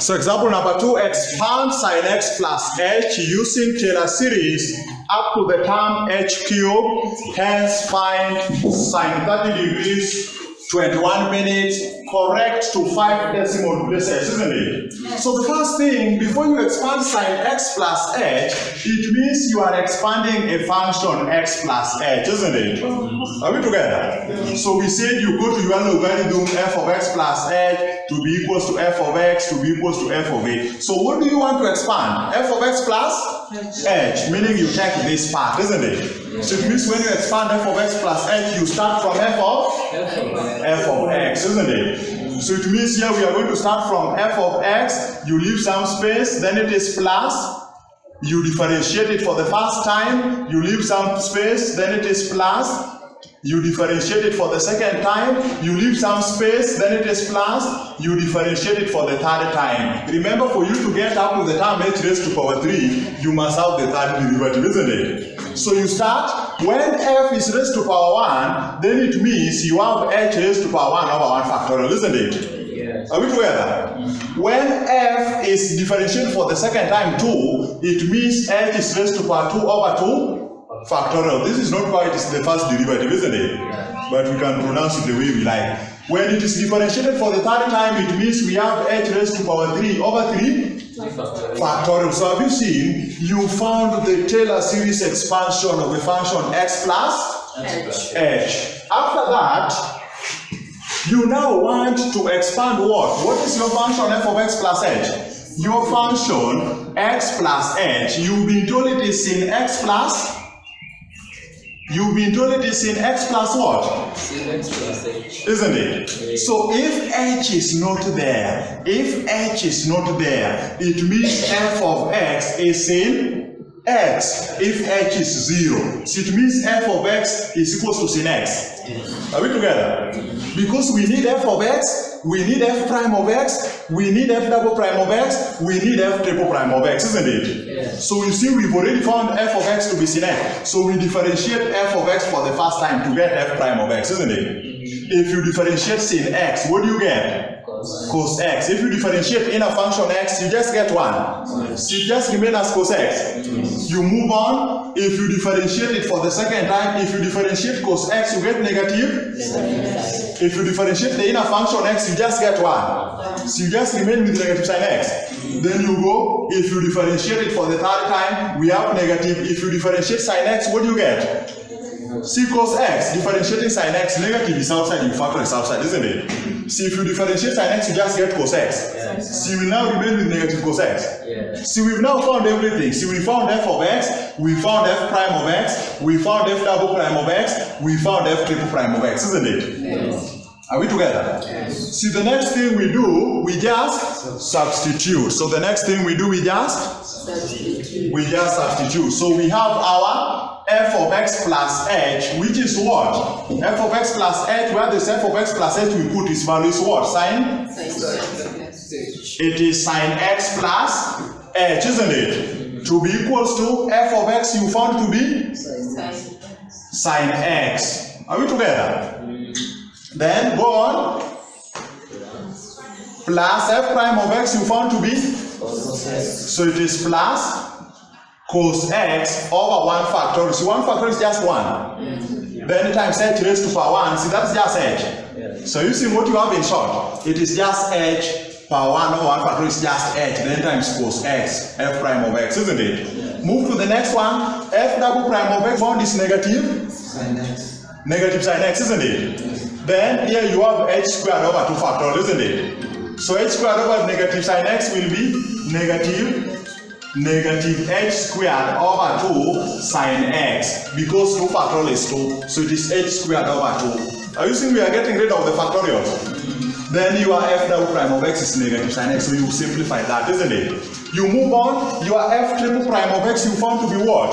So example number two, expand sine x plus h using Taylor series up to the term h cubed, hence find sine 30 degrees 21 minutes, correct to five decimal places, isn't it? So the first thing, before you expand sine x plus h, it means you are expanding a function x plus h, isn't it? Mm-hmm. Are we together? So we said you go to your logarithm f of x plus h to be equals to f of x to be equals to f of h. So what do you want to expand? f of x plus h, meaning you take this part, isn't it? So it means when you expand f of x plus h, you start from f of f of x, isn't it? So it means here we are going to start from f of x, you leave some space, then it is plus, you differentiate it for the first time, you leave some space, then it is plus, you differentiate it for the second time, you leave some space, then it is plus, you differentiate it for the third time. Remember, for you to get up to the term h raised to power 3, you must have the third derivative, isn't it? So you start, when f is raised to power 1, then it means you have h raised to power 1 over 1 factorial, isn't it? Yes. Are we together? Mm-hmm. When f is differentiated for the second time too, it means h is raised to power 2 over 2 factorial. This is not quite the first derivative, isn't it? But we can pronounce it the way we like. When it is differentiated for the third time, it means we have h raised to power 3 over 3 factorial. So have you seen, you found the Taylor series expansion of the function x plus H. h. After that, you now want to expand what? What is your function f of x plus h? Your function x plus h, you've been told it is in x plus You've been told it is in x plus what? Sin x plus H. Isn't it? So if h is not there, if h is not there, it means f of x is in x. If h is zero, so it means f of x is equals to sin x. Are we together? Because we need f of x, we need f prime of x, we need f double prime of x, we need f triple prime of x, isn't it? Yes. So you see, we've already found f of x to be sin x. So we differentiate f of x for the first time to get f prime of x, isn't it? Mm-hmm. If you differentiate sin x, what do you get? Cos. Cos x. If you differentiate inner function x, you just get one. So it just remain as cos x. Mm-hmm. You move on. If you differentiate it for the second time, if you differentiate cos x, you get negative. If you differentiate the inner function x, you just get one. So you just remain with negative sin x. Then you go, if you differentiate it for the third time, we have negative. If you differentiate sin x, what do you get? C cos x, differentiating sin x, negative is outside, you factor is outside, isn't it? See, if you differentiate sin x, you just get cos x. Yes. See, we now remain with negative cos x. Yes. See, we've now found everything. See, we found f of x, we found f prime of x, we found f double prime of x, we found f triple prime of x, isn't it? Yes. Are we together? Yes. See, the next thing we do, we just substitute. So the next thing we do, we just Substitute. we just substitute. So we have our f of x plus h, which is what? f of x plus h, where this f of x plus h we put its value is what? Sine? It is sine x plus h, isn't it? To be equals to f of x you found to be sine x. Are we together? Then go on. Plus f prime of x you found to be So it is plus cos x over 1 factorial. So 1 factorial is just 1. Then times h raised to power 1. See, that's just h. Yes. So you see what you have in short. It is just h power 1 over 1 factorial is just h. Then times cos x, f prime of x, isn't it? Move to the next one. f double prime of x found is negative. Sin X. Negative sin x, isn't it? Then here you have h squared over 2 factorial, isn't it? So h squared over negative sine x will be negative negative h squared over 2 sine x because 2 factorial is 2. So it is h squared over 2. Are you seeing we are getting rid of the factorials? Then your f double prime of x is negative sine x, so you simplify that, isn't it? You move on, your f triple prime of x you found to be what?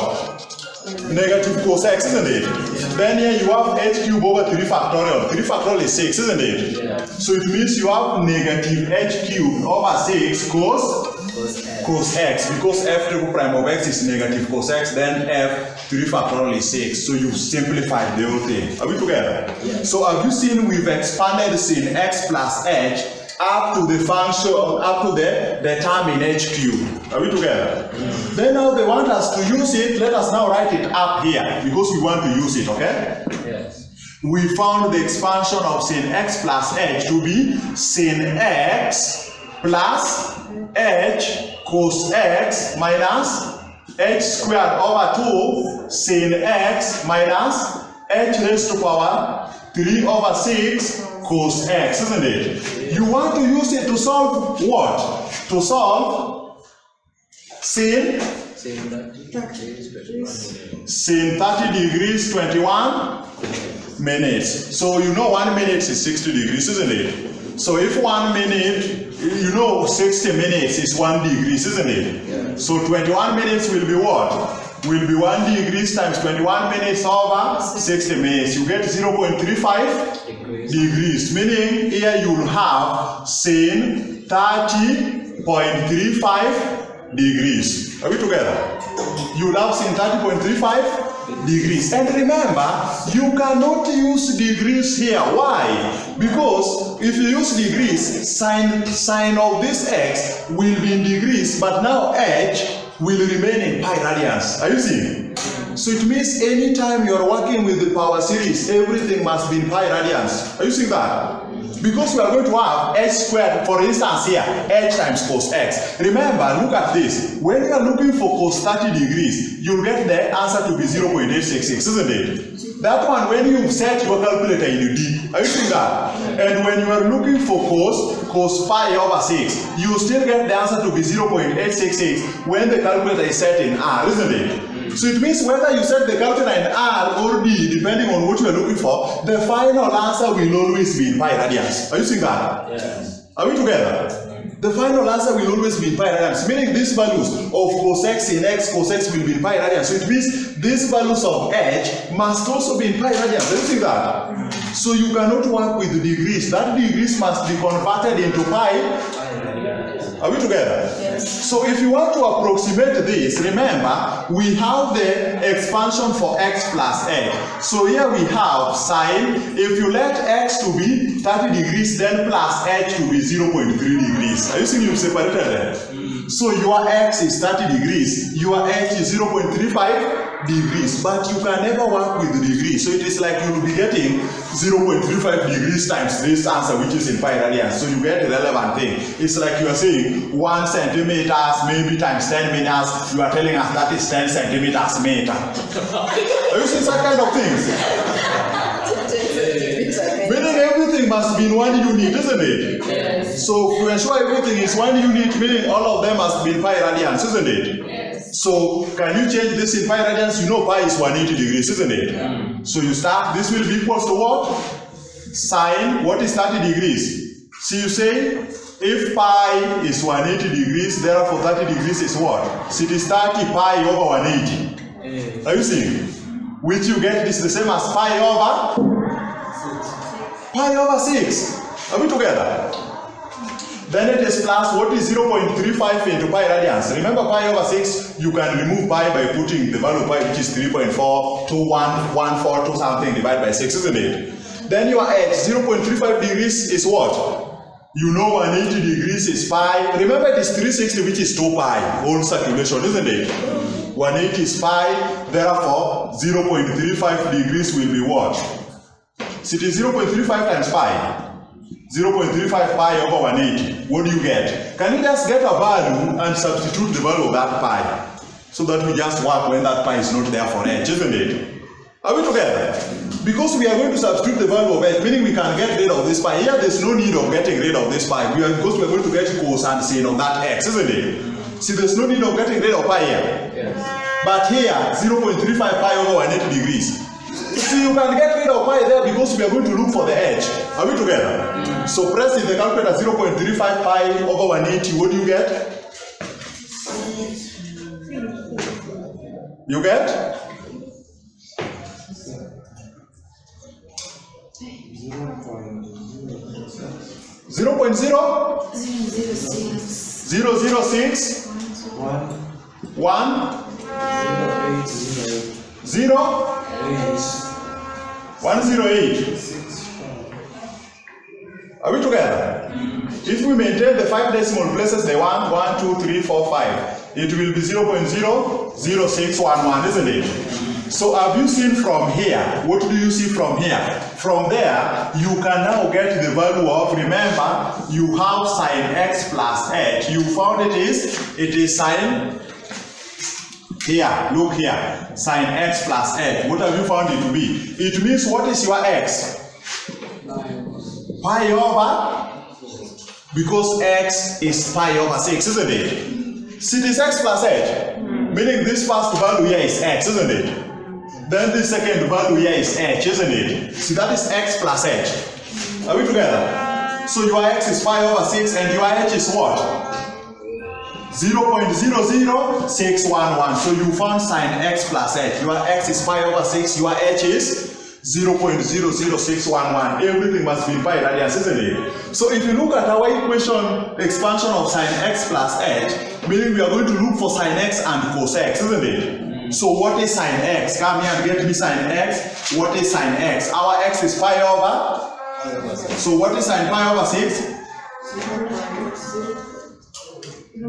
Negative cos x, isn't it? Then here you have h cube over 3 factorial. 3 factorial is 6, isn't it? Yeah. So it means you have negative h cubed over 6 cos Cos X. cos x because f triple prime of x is negative cos x then f 3 factorial is 6 so you simplified the whole thing are we together Yes. so have you seen we've expanded sin x plus h up to the function, up to the, the term in h cube. Are we together? Then now they want us to use it. Let us now write it up here because we want to use it, okay? Yes. we found the expansion of sin x plus h to be sin x plus h cos x minus h squared over 2 sin x minus h raised to power 3 over 6 cos x, isn't it? You want to use it to solve what? To solve sin sin 30 degrees 21 minutes. So you know one minute is 60 degrees, isn't it? So if one minute, you know 60 minutes is one degrees, isn't it? Yeah. So 21 minutes will be what? Will be one degrees times 21 minutes over 60 minutes. You get 0.35 Degrees. degrees, meaning here you will have sin 30.35 degrees. Are we together? You will have sin 30.35 degrees. And remember, you cannot use degrees here. Why? Because if you use degrees, sine, sine of this x will be in degrees, but now h will remain in pi radians. Are you seeing? So it means anytime you are working with the power series, everything must be in pi radians. Are you seeing that? Because we are going to have h squared, for instance here, h times cos x. Remember, look at this. When you are looking for cos 30 degrees, you'll get the answer to be 0.866, isn't it? That one, when you set your calculator in D, are you seeing that? And when you are looking for cos, cos pi over 6, you still get the answer to be 0.866 when the calculator is set in R, isn't it? So it means whether you set the calculator in R or D, depending on what you are looking for, the final answer will always be in pi radians. Are you seeing that? Yes. Are we together? The final answer will always be in pi radians, meaning these values of cos x in x cos x will be in pi radians. So it means these values of h must also be in pi radians. Are you seeing that? So you cannot work with degrees. That degrees must be converted into pi are we together? Yes. So if you want to approximate this, remember, we have the expansion for x plus h. So here we have sine, if you let x to be 30 degrees, then plus h to be 0.3 degrees. Are you seeing you've separated them? Mm-hmm. So your x is 30 degrees, your h is 0.35 degrees, but you can never work with the degree. So it is like you will be getting 0.35 degrees times this answer, which is in pi radians. So you get the relevant thing. It's like you are saying one centimeters maybe times 10 meters. You are telling us that is 10 centimeters meter. are you seeing such kind of things? Meaning everything must be in one unit, isn't it? Yes. So to ensure everything is one unit, meaning all of them must be in pi radians, isn't it? Yes. So can you change this in pi radians? You know pi is 180 degrees, isn't it? So you start, this will be equals to what? Sine, what is 30 degrees? See you say, if pi is 180 degrees, therefore 30 degrees is what? So it is 30 pi over 180. Yes. Are you seeing? Which you get is the same as pi over pi over 6. Are we together? Then it is plus what is 0.35 into pi radians. Remember pi over 6, you can remove pi by putting the value pi which is 3.4 to 1, 1, 4 to something divided by 6, isn't it? Then you are at 0.35 degrees is what? You know 180 degrees is pi. Remember it is 360 which is 2 pi, whole circulation, isn't it? 180 is pi, therefore 0.35 degrees will be what? So it is 0.35 times pi. 0.35 pi over 180. What do you get? Can you just get a value and substitute the value of that pi? So that we just work when that pi is not there for h, isn't it? Are we together? Because we are going to substitute the value of h, meaning we can get rid of this pi. Here there's no need of getting rid of this pi. We are, because we are going to get cos and sin of that x, isn't it? See, there's no need of getting rid of pi here. Yes. But here, 0.35 pi over 180 degrees. See, you can get rid of pi there because we are going to look for the edge. Are we together? So press in the calculator 0.35 pi over 180. What do you get? You get? Zero point zero? Zero zero six? One. One? Zero eight. Zero eight, one zero eight. Are we together? If we maintain the five decimal places, the one, one, two, three, four, five, it will be 0.00611, isn't it? So have you seen from here? What do you see from here? From there, you can now get the value of, remember, you have sine x plus h. You found it is, it is sine, here, look here, sine x plus h. What have you found it to be? It means what is your x? Pi over, because x is pi over 6, isn't it? See this x plus h, meaning this first value here is x, isn't it? Then the second value here is h, isn't it? See, that is x plus h. Are we together? So your x is pi over 6 and your h is what? 0.00611. So you found sine x plus h. Your x is pi over 6, your h is 0.00611. Everything must be pi radians, isn't it? So if you look at our equation expansion of sine x plus h, meaning we are going to look for sine x and cos x, isn't it? So what is sine x? Come here and get me sine x. What is sine x? Our x is pi over. So what is sine pi over 6?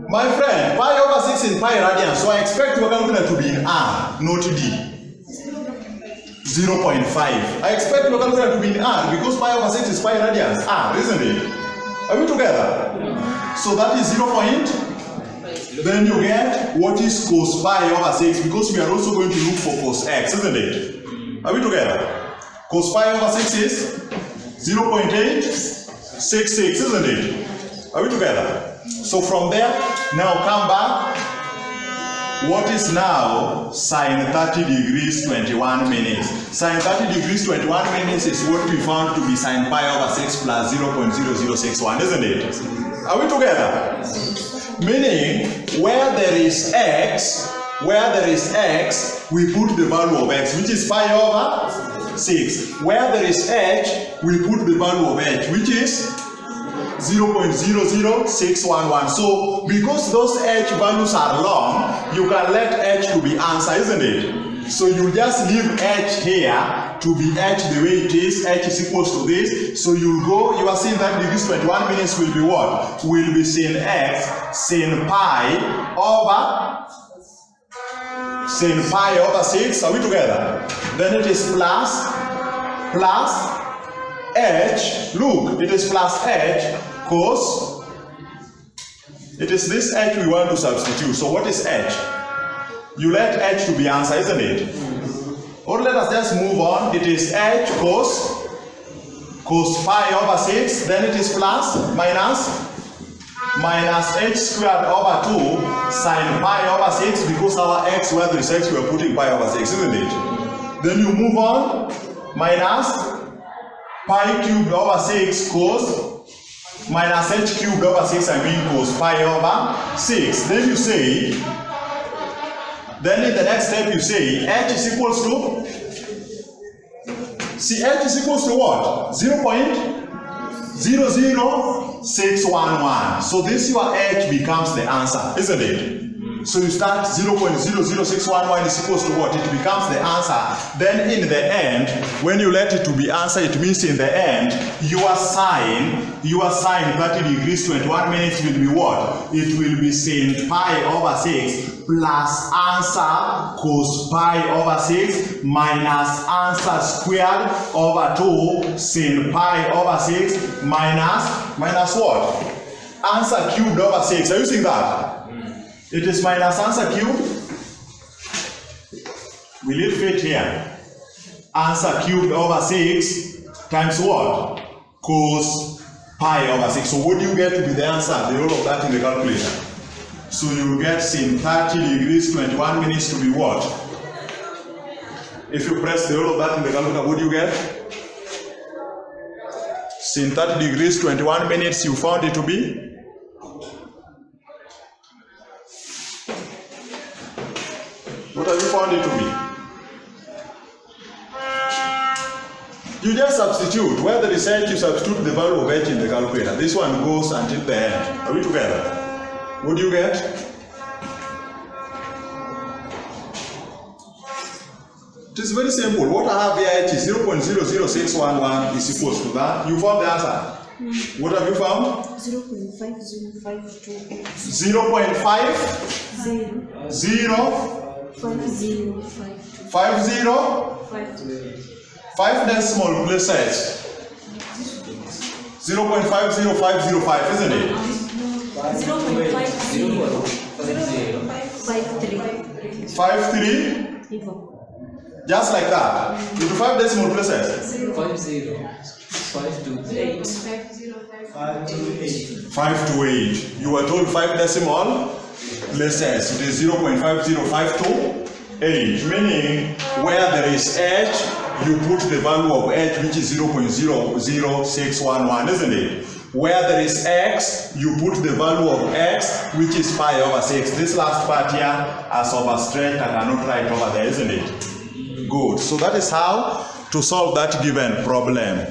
My friend, pi over 6 is pi radians. So I expect your calculator to be in R, not D. 0.5. I expect local calculator to be in R because pi over 6 is pi radians. R, isn't it? Are we together? So that is 0. Point. Then you get what is cos pi over 6 because we are also going to look for cos x, isn't it? Are we together? Cos pi over 6 is 0.866, isn't it? Are we together? So from there, now come back. What is now sine 30 degrees 21 minutes? Sine 30 degrees 21 minutes is what we found to be sine pi over 6 plus 0.0061, isn't it? Are we together? Meaning, where there is x, where there is x, we put the value of x, which is pi over 6. Where there is h, we put the value of h, which is 0.00611. So, because those h values are long, you can let h to be answer, isn't it? So you just leave h here to be h the way it is, h is equals to this. So you go, you are seeing that degrees 21 minutes will be what? Will be sin x, sin pi over sin pi over 6. Are we together? Then it is plus, plus h. Look, it is plus h cos. It is this h we want to substitute. So what is h? You let h to be answer, isn't it? Or let us just move on. It is h cos cos pi over 6. Then it is plus minus minus h squared over 2 sine pi over 6 because our x where is x we are putting pi over 6, isn't it? Then you move on minus pi cubed over 6 cos minus h cubed over 6 I mean cos pi over 6. Then you say then in the next step you say h is equals to see h is equals to what? 0 0.00611. So this your h becomes the answer, isn't it? So you start 0.00611 is equals to what? It becomes the answer. Then in the end, when you let it to be answer, it means in the end, your sine, your sine 30 degrees 21 minutes will be what? It will be sin pi over 6 plus answer cos pi over 6 minus answer squared over 2 sin pi over 6 minus, minus what? Answer cubed over 6. Are you seeing that? It is minus answer cube. leave it here? Answer cubed over 6 times what? Cos pi over 6. So what do you get to be the answer? The whole of that in the calculator. So you get sin 30 degrees 21 minutes to be what? If you press the whole of that in the calculator, what do you get? Sin 30 degrees 21 minutes you found it to be? What have you found it to be? You just substitute. Where there is h, you substitute the value of h in the calculator. This one goes until the end. Are we together? What do you get? It is very simple. What I have here h is 0.00611 is equals to that. You found the answer. Hmm. What have you found? 0.5052 0.5 0 0 5052 50 5 decimal places. 0.50505, isn't it? 0.50 5 3 just like that. Into 5 decimal places. Five zero. Five two eight. Five to eight. 5 to 8. You were told 5 decimal places. It is 0.5052 8. Meaning where there is h, you put the value of h which is 0.00611, isn't it? Where there is x, you put the value of x which is pi over 6. This last part here as overstretched, and I cannot write over there, isn't it? Good. So that is how to solve that given problem.